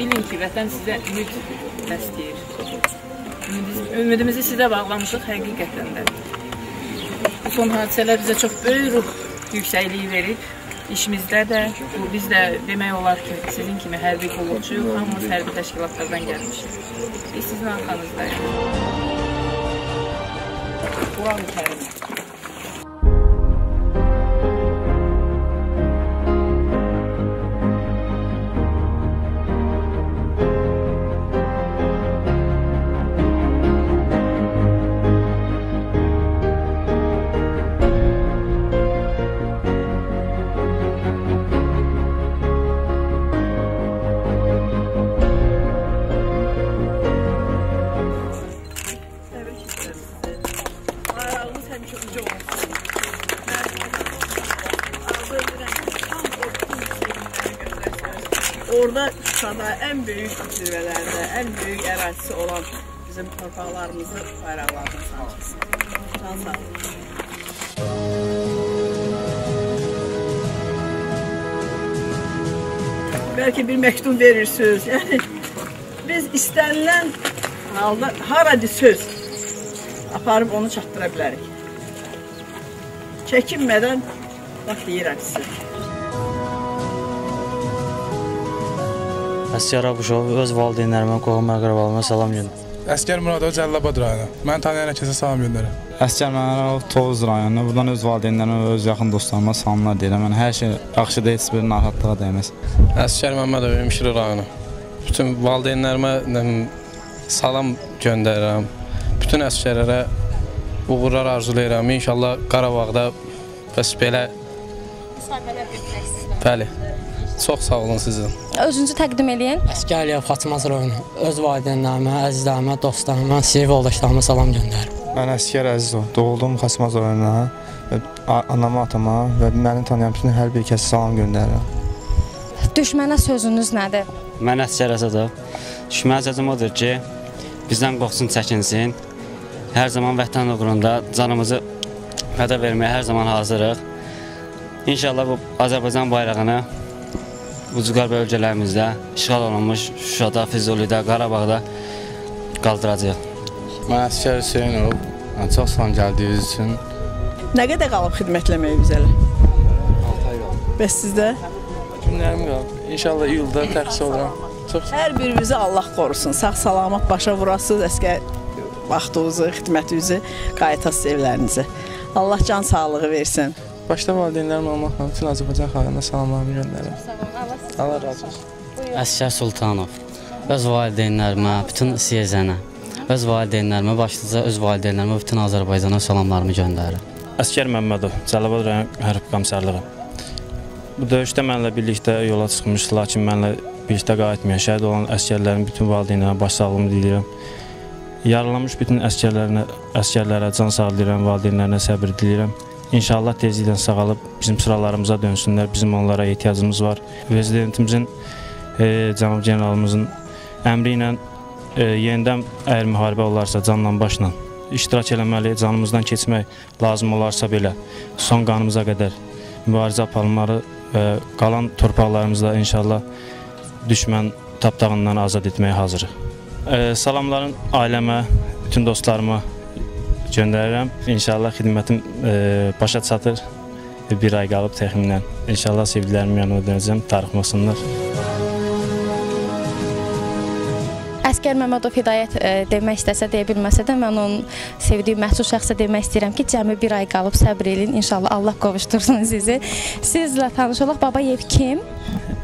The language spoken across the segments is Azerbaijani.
Bilin ki, vətən sizə ümid bəsləyir. Ümidimiz- Ümidimizi sizə bağlamışıq həqiqətən də. Bu son hadisələr bizə çox böyük ruh yüksəkliyi verib. İşimizdə də, bu biz də demək olar ki, sizin kimi hərbi qulluqçuyuq, hamımız hərbi təşkilatlardan gəlmişik. Biz sizin arxanızdayıq. Quran-Kərim. Təbrik Orada Şuşada ən böyük zirvələrdə, ən böyük ərazisi olan bizim torpaqlarımızı bayraqlarına sancırsınız. Can sağ olun. Bəlkə bir məktub verirsiniz. Yəni biz istənilən halda haradır söz aparıb onu çatdıra bilərik. Çəkinmədən bax deyirəm sizə. Əsgər Abuşov öz valideynlərimə, qohum əqrabalarıma salam göndərir. Əskər Muradov Cəllabad rayonu. Mən tanıyan hər kəsə salam göndərirəm. Əsgər Məmədov Tovuz rayonu. Buradan öz valideynlərimə öz yaxın dostlarıma salamlar deyirəm. Yəni hər şey yaxşıdır, heç bir narahatlığa dəyməz. Əskər Məmmədov Hemşire rayonu. Bütün valideynlərimə bilim, salam göndərirəm. Bütün əskərlərə uğurlar arzulayıram. İnşallah Qarabağda bəs belə Müsahibələr götürmək istəyirəm. bəli. Çox sağ olun sizin. Özünüzü təqdim eləyin. Əskər Əliyev Fatmaz rayonu. Öz valideynlərimə, əzizlərimə, dostlarıma, sinif yoldaşlarıma salam göndərirəm. Mən Əskər Əzizov, doğuldum Xaçmaz rayonuna. Anama, atama və məni tanıyan bütün hər bir kəsə salam göndərirəm. Düşmənə sözünüz nədir? Mən Əsgər Əsədov. Düşmən sözüm odur ki, bizdən qorxsun, çəkinsin. Hər zaman vətən uğrunda canımızı fəda verməyə hər zaman hazırıq. İnşallah bu Azərbaycan bayrağını ucqar bölgələrimizdə işğal olunmuş Şuşada, Füzulidə, Qarabağda qaldıracağıq. Mən Əskər Hüseynov. Çox sağ gəldiyiniz üçün. Nə qədər qalıb xidmətləməyə bizə? 6 ay qaldı. Bəs sizdə? Günlərim qaldı. İnşallah iyulda təxsis oluram. Çox Hər birinizi Allah qorusun. Sağ salamat başa vurasınız əskər vaxtınızı, xidmətinizi qayıtasınız evlərinizə. Allah can sağlığı versin. Başda valideynlərim olmaqla bütün Azərbaycan xalqına salamlarımı göndərirəm. Allah razı olsun. Əsgər Sultanov. Öz valideynlərimə, bütün Siyezənə, öz valideynlərimə, başlıca öz valideynlərimə, bütün Azərbaycana salamlarımı göndərirəm. Əskər Məmmədov, Cəlilabad rayon hərb komissarlığı. Bu döyüşdə mənlə birlikdə yola çıxmış, lakin mənlə birlikdə qayıtmayan şəhid olan əskərlərin bütün valideynlərinə başsağlığımı diləyirəm. Yaralanmış bütün əskərlərinə, əskərlərə can sağlığı diləyirəm, valideynlərinə səbir diləyirəm. İnşallah tezliklə sağalıb bizim sıralarımıza dönsünlər. Bizim onlara ehtiyacımız var. Prezidentimizin, e, cənab generalımızın əmri ilə e, yenidən əgər müharibə olarsa canla başla iştirak eləməli, canımızdan keçmək lazım olarsa belə son qanımıza qədər mübarizə aparılmalı və qalan torpaqlarımızda inşallah düşmən tapdağından azad etməyə hazırıq. E, salamların ailəmə, bütün dostlarıma göndərirəm. İnşallah xidmətim e, başa çatır. Bir ay qalıb təxminən. İnşallah sevdiklərimin yanına dönəcəm, darıxmasınlar. Əskər Məmmədov Hidayət e, demək istəsə deyə bilməsə də mən onun sevdiyi məhdud şəxsə demək istəyirəm ki, cəmi bir ay qalıb səbr eləyin. İnşallah Allah qovuşdursun sizi. Sizlə tanış olaq. Babayev kim?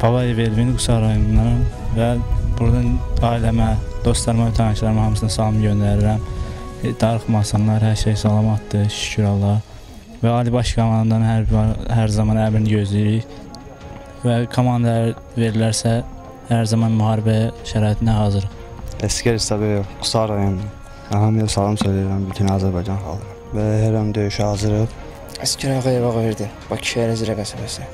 Babayev Elvin Qusar rayonundan və buradan ailəmə, dostlarıma, tanışlarıma hamısına salam göndərirəm. E, Darıxmasınlar, hər şey salamatdır, şükür Allah. Və Ali Baş Komandandan hər hər zaman əmrini gözləyirik. Və komanda verilərsə hər zaman müharibə şəraitinə hazırıq. Əskər İstabəyov, Qusar rayonu. Hamıya salam söyləyirəm bütün Azərbaycan xalqına. Və hər an döyüşə hazırıq. Əskər Ağayeva verdi. Bakı şəhər icra qəsəbəsi.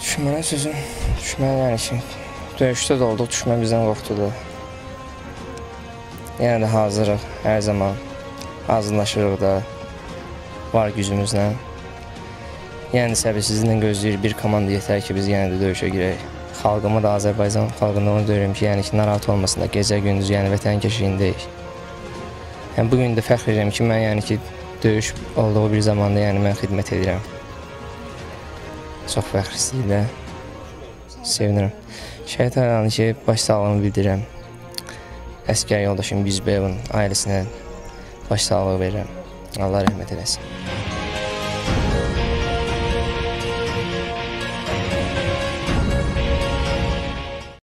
Düşmənə sözüm, düşmən yəni ki, döyüşdə də olduq, düşmən bizdən qorxdudu. Yenə də hazırıq, hər zaman hazırlaşırıq da var gücümüzlə. Yəni səbirsizliklə gözləyir bir komanda yetər ki, biz yenə də döyüşə girək. xalqıma da Azərbaycan xalqına onu deyirəm ki, yəni ki, narahat olmasınlar gecə-gündüz, yəni vətən keşiyindəyik. Yəni bu gün də fəxr edirəm ki, mən yəni ki, döyüş olduğu bir zamanda yəni mən xidmət edirəm. Çox fəxr istəyirlər. Sevinirəm. Şəhid ailənin ki, baş sağlığını bildirirəm. Əskər yoldaşım Yüzbəyevin ailəsinə baş sağlığı verirəm. Allah rəhmət eləsin.